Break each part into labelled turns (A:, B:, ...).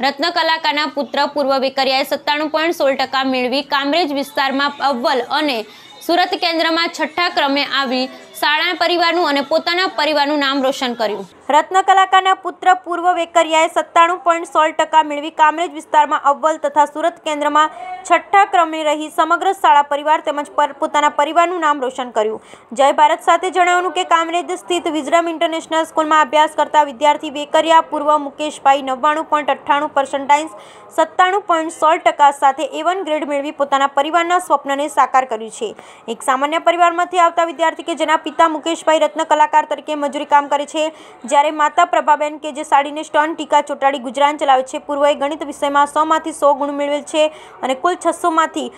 A: રત્ન કલાકારના પુત્ર પૂર્વ વેકરિયાએ સત્તાણું પોઈન્ટ સોળ ટકા મેળવી કામરેજ વિસ્તારમાં અવ્વલ અને સુરત કેન્દ્રમાં છઠ્ઠા ક્રમે આવી શાળા પરિવારનું અને પોતાના પરિવારનું નામ રોશન કર્યું. રત્ન કલાકારના પુત્ર પૂર્વ વેકરિયાએ સત્તાણું પોઈન્ટ સોળ ટકા મેળવી કામરેજ વિસ્તારમાં અવ્વલ તથા સુરત કેન્દ્રમાં છઠ્ઠા ક્રમે રહી સમગ્ર શાળા પરિવાર તેમજ પોતાના પરિવારનું નામ રોશન કર્યું. જય ભારત સાથે જણાવ્યું કે કામરેજ સ્થિત વિઝરમ ઇન્ટરનેશનલ સ્કૂલમાં અભ્યાસ કરતા વિદ્યાર્થી વેકરિયા પૂર્વ મુકેશભાઈ નવ્વાણું પોઈન્ટ અઠ્ઠાણું પર્સન્ટાઇન્સ સત્તાણું પોઈન્ટ સોળ ટકા સાથે એવન ગ્રેડ મેળવી પોતાના પરિવારના સ્વપ્નને સાકાર કર્યું છે. એક સામાન્ય પરિવારમાંથી આવતા વિદ્યાર્થી કે જેના પિતા મુકેશભાઈ રત્ન કલાકાર તરીકે મજૂરી કામ કરે છે જ્યારે માતા પ્રભાબેન કે જે સાડીને સ્ટન, ટીકા, ચોટાડી ગુજરાન ચલાવે છે, પૂર્વએ ગણિત વિષયમાં સોમાંથી સો ગુણ મેળવેલ છે અને કુલ છસોમાંથી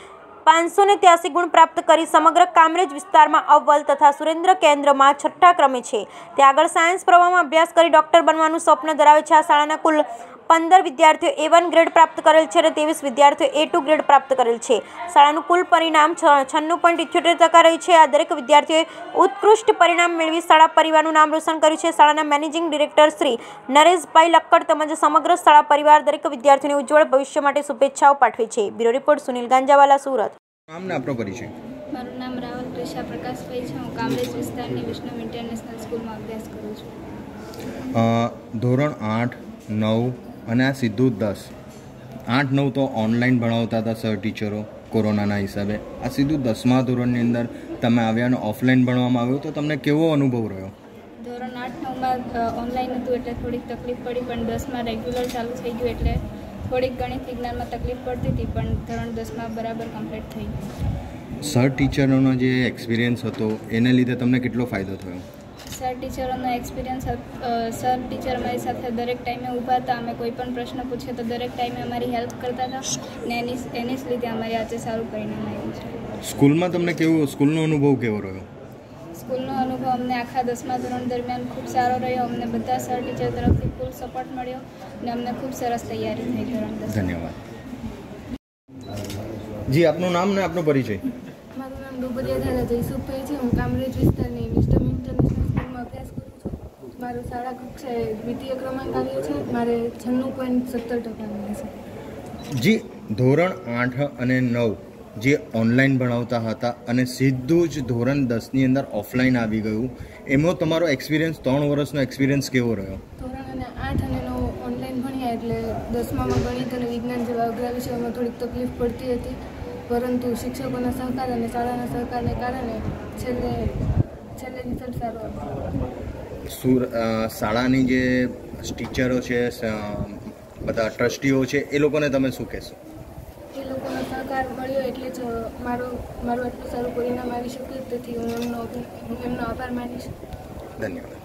A: પાંચસો ને ત્યાસી ગુણ પ્રાપ્ત કરી સમગ્ર કામરેજ વિસ્તારમાં અવ્વલ તથા સુરેન્દ્ર કેન્દ્રમાં છઠ્ઠા ક્રમે છે. તે આગળ સાયન્સ પ્રવાહમાં અભ્યાસ કરી ડૉક્ટર બનવાનું સ્વપ્ન ધરાવે છે. આ શાળાના કુલ પંદર વિદ્યાર્થીઓ એ વન ગ્રેડ પ્રાપ્ત કરેલ છે અને ત્રેવીસ વિદ્યાર્થીઓ એ ટુ ગ્રેડ પ્રાપ્ત કરેલ છે. શાળાનું કુલ પરિણામ છન્નું પોઈન્ટ ઇઠ્યોતેર ટકા રહી છે. આ દરેક વિદ્યાર્થીઓએ ઉત્કૃષ્ટ પરિણામ મેળવી શાળા પરિવારનું નામ રોશન કર્યું છે. શાળાના મેનેજિંગ ડિરેક્ટર શ્રી નરેશભાઈ લક્કડ તેમજ સમગ્ર શાળા પરિવાર દરેક વિદ્યાર્થીઓને ઉજ્જવળ ભવિષ્ય માટે શુભેચ્છાઓ પાઠવે છે. Bureau report Sunil Ganjawala Surat.
B: નામ ને આપણો પરિચય
C: મારું નામ રાવલ પ્રકાશભાઈ છે. હું કામરેજ વિસ્તારની વિષ્ણુ ઇન્ટરનેશનલ સ્કૂલમાં અભ્યાસ કરું છું.
B: ધોરણ આઠ નવ અને આ સીધું દસ. આઠ નવ તો ઓનલાઈન ભણાવતા હતા સર ટીચરો કોરોનાના હિસાબે. આ સીધું દસમા ધોરણની અંદર તમે આવ્યા અને ઓફલાઈન ભણવામાં આવ્યું તો તમને કેવો અનુભવ રહ્યો?
C: ધોરણ આઠ નવમાં ઓનલાઈન હતું એટલે થોડીક તકલીફ પડી પણ દસમાં રેગ્યુલર ચાલુ થઈ ગયું એટલે થોડીક ગણિત વિજ્ઞાનમાં તકલીફ પડતી હતી પણ ધોરણ દસમાં બરાબર કમ્પ્લીટ થઈ ગયું.
B: સર ટીચરોનો જે એક્સપિરિયન્સ હતો એને લીધે તમને કેટલો ફાયદો થયો?
C: સર ટીચરોનો એક્સપિરિયન્સ સર ટીચર અમારી સાથે દરેક ટાઈમે ઊભા હતા. અમે કોઈ પણ પ્રશ્ન પૂછીએ તો દરેક ટાઈમે અમારી હેલ્પ કરતા હતા ને એની એની જ લીધે અમારી આજે સારું પરિણામ આવ્યું છે
B: સ્કૂલમાં તમને કેવું સ્કૂલનો અનુભવ કેવો રહ્યો?
C: સ્કૂલનો અનુભવ અમને આખા દસમા ધોરણ દરમિયાન ખૂબ સારો રહ્યો. અમને બધા સર ટીચર તરફથી ફૂલ સપોર્ટ મળ્યો અને અમને ખૂબ સરસ તૈયારી થઈ ધોરણ દસ
B: ધન્યવાદ. જી આપનું નામ ને આપનો પરિચય.
D: મારું નામ ડુબરિયા ધારા જયસુખભાઈ છે. હું કામરેજ વિસ્તારની વિસ્ટમ ઇન્ટરનેશનલ સ્કૂલમાં અભ્યાસ કરું છું. મારું શાળા કક્ષાએ દ્વિતીય ક્રમાંક આવ્યો છે. મારે છન્નું પોઈન્ટ સત્તર ટકા આવ્યા છે.
B: જી ધોરણ આઠ અને નવ જે ઓનલાઈન ભણાવતા હતા અને સીધું જ ધોરણ દસની અંદર ઓફલાઈન આવી ગયું એમાં તમારો એક્સપિરિયન્સ ત્રણ વર્ષનો એક્સપિરિયન્સ કેવો રહ્યો?
D: ધોરણ અને આઠ અને નવ ઓનલાઈન ભણ્યા એટલે દસમામાં ગણિત અને વિજ્ઞાન જેવા અઘરા વિષયોમાં થોડીક તકલીફ પડતી હતી. પરંતુ શિક્ષકોના સહકાર અને શાળાના સહકારને કારણે છેલ્લે છેલ્લે રિઝલ્ટ સારું
B: શાળાની જે ટીચરો છે બધા ટ્રસ્ટીઓ છે એ લોકોને તમે શું કહેશો?
D: એ લોકોનો સહકાર મળ્યો એટલે જ મારો મારું આટલું સારું પરિણામ આવી શક્યું તેથી હું એમનો હું એમનો આભાર માનીશ.
B: ધન્યવાદ.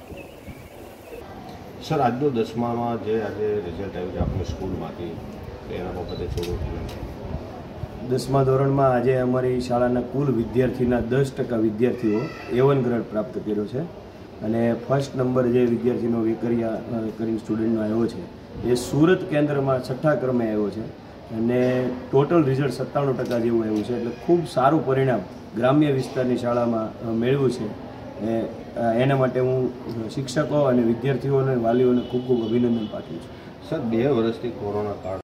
E: સર આજનો દસમામાં જે આજે રિઝલ્ટ આવ્યું છે આપણી સ્કૂલમાંથી તો એના બાબતે થોડું.
F: દસમા ધોરણમાં આજે અમારી શાળાના કુલ વિદ્યાર્થીના દસ ટકા વિદ્યાર્થીઓ એવન ગ્રેડ પ્રાપ્ત કર્યો છે. અને ફર્સ્ટ નંબર જે વિદ્યાર્થીનો વેકરિયા કરીને સ્ટુડન્ટનો આવ્યો છે, એ સુરત કેન્દ્રમાં છઠ્ઠા ક્રમે આવ્યો છે. અને ટોટલ રિઝલ્ટ સત્તાણું ટકા જેવું આવ્યું છે. એટલે ખૂબ સારું પરિણામ ગ્રામ્ય વિસ્તારની શાળામાં મેળવ્યું છે. એના માટે હું શિક્ષકો અને વિદ્યાર્થીઓને, વાલીઓને ખૂબ ખૂબ અભિનંદન પાઠવું છું.
E: સર, બે વર્ષથી કોરોના કાળ